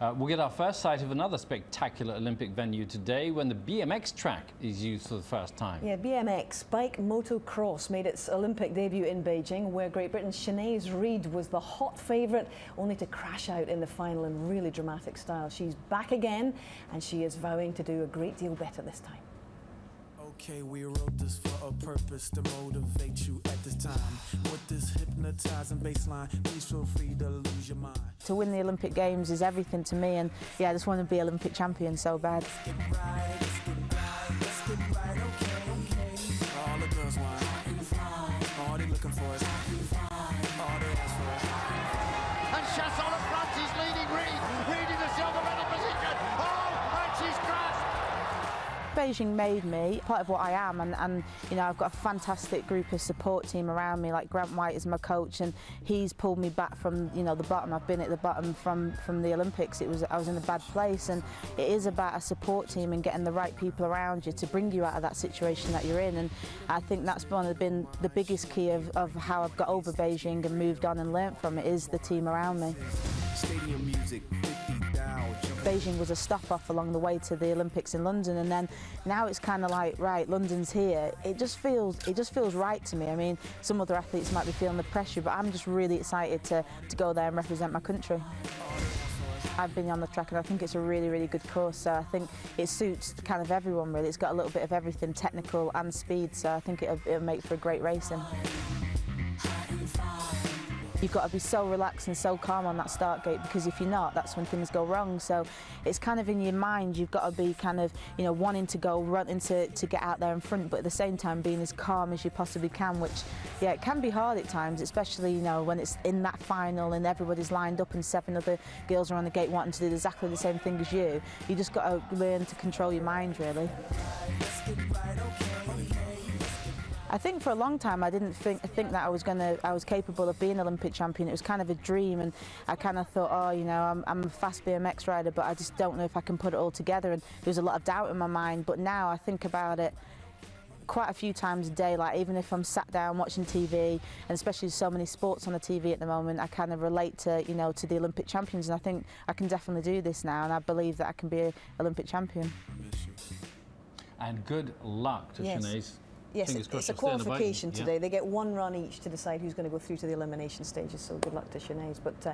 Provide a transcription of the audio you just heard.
Uh, we'll get our first sight of another spectacular Olympic venue today when the BMX track is used for the first time. Yeah, BMX, bike motocross, made its Olympic debut in Beijing, where Great Britain's Shanaze Reade was the hot favourite, only to crash out in the final in really dramatic style. She's back again, and she is vowing to do a great deal better this time. Okay, we wrote this for a purpose to motivate you at this time. With this hypnotizing baseline, please feel free to lose your mind. To win the Olympic Games is everything to me, and yeah, I just want to be Olympic champion so bad. Let's get Beijing made me part of what I am, and, and you know I've got a fantastic group of support team around me. Like Grant White is my coach, and he's pulled me back from you know the bottom. I've been at the bottom from from the Olympics. It was I was in a bad place, and it is about a support team and getting the right people around you to bring you out of that situation that you're in. And I think that's one of been the biggest key of, of how I've got over Beijing and moved on and learnt from it is the team around me. Stadium music, 50 thou, jump Beijing was a stop off along the way to the Olympics in London and then now it's kind of like right London's here. It just feels it just feels right to me. I mean some other athletes might be feeling the pressure but I'm just really excited to, to go there and represent my country. I've been on the track and I think it's a really really good course so I think it suits kind of everyone really. It's got a little bit of everything technical and speed so I think it'll, it'll make for a great racing You've got to be so relaxed and so calm on that start gate because if you're not, that's when things go wrong. So it's kind of in your mind, you've got to be kind of, you know, wanting to go, running to, to get out there in front, but at the same time being as calm as you possibly can, which, yeah, it can be hard at times, especially, you know, when it's in that final and everybody's lined up and seven other girls are on the gate wanting to do exactly the same thing as you. You just got to learn to control your mind, really. I think for a long time I didn't think think that I was gonna I was capable of being Olympic champion. It was kind of a dream, and I kind of thought, oh, you know, I'm, I'm a fast BMX rider, but I just don't know if I can put it all together. And there was a lot of doubt in my mind. But now I think about it quite a few times a day. Like even if I'm sat down watching TV, and especially so many sports on the TV at the moment, I kind of relate to you know to the Olympic champions, and I think I can definitely do this now, and I believe that I can be an Olympic champion. And good luck to Yes. Yes, it- it's a she'll the bike. qualification Yeah. today. They get one run each to decide who's going to go through to the elimination stages, so good luck to Shanaze. But uh,